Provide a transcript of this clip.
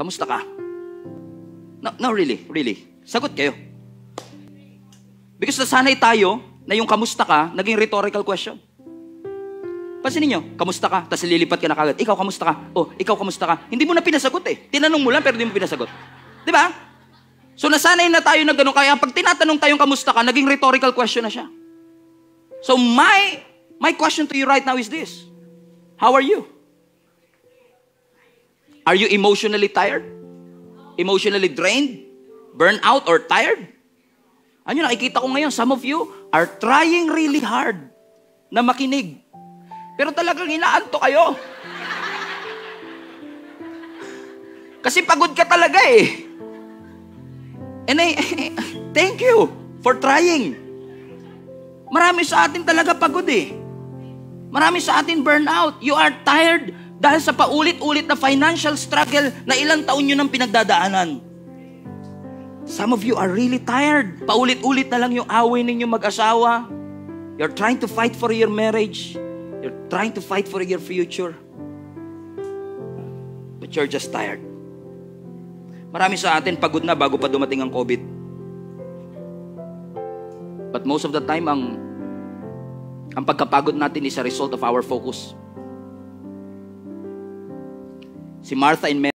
Kamusta ka? No, no, really, really. Sagot kayo. Because nasanay tayo na yung kamusta ka, naging rhetorical question. Pansinin nyo, kamusta ka? Tapos lilipat ka na kagad. Ikaw, kamusta ka? Oh, ikaw, kamusta ka? Hindi mo na pinasagot eh. Tinanong mo lang pero hindi mo pinasagot. Di ba? So nasanay na tayo na gano'n. Kaya pag tinatanong tayong kamusta ka, naging rhetorical question na siya. So my, my question to you right now is this. How are you? Are you emotionally tired? Emotionally drained? Burnt out or tired? Ano nakikita ko ngayon, some of you are trying really hard na makinig. Pero talagang inaanto kayo. Kasi pagod ka talaga eh. And I, thank you for trying. Marami sa atin talaga pagod eh. Marami sa atin burnout. You are tired dahil sa paulit-ulit na financial struggle na ilang taon nyo nang pinagdadaanan. Some of you are really tired. Paulit-ulit na lang yung away ninyo mag-asawa. You're trying to fight for your marriage. You're trying to fight for your future. But you're just tired. Marami sa atin pagod na bago pa dumating ang COVID. But most of the time, ang, ang pagkapagod natin is a result of our focus. Si Martha and Mary,